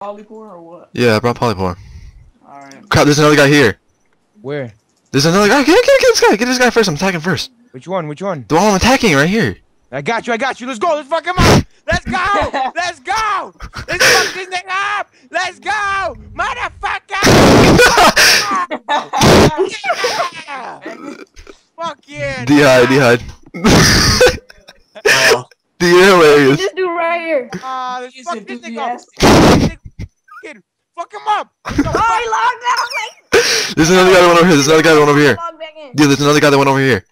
Polypore or what? Yeah, I brought polypore. Alright. Crap, there's another guy here. Where? There's another guy. Get, get, get this guy. Get this guy first. I'm attacking first. Which one? Which one? The one I'm attacking right here. I got you. I got you. Let's go. Let's fuck him up. Let's go. Let's go. Let's fuck this thing up. Let's go, motherfucker. Fuck yeah. D-hide, D-hide. Well, D, you're hilarious. This dude right here. Ah, let's He's fuck this thing up. Enthusiastic. Fucking Fuck him up. Let's go. Oh, he logged out. Like, There's another guy that went over here. There's another guy that went over here. log back in. Dude, there's another guy that went over here.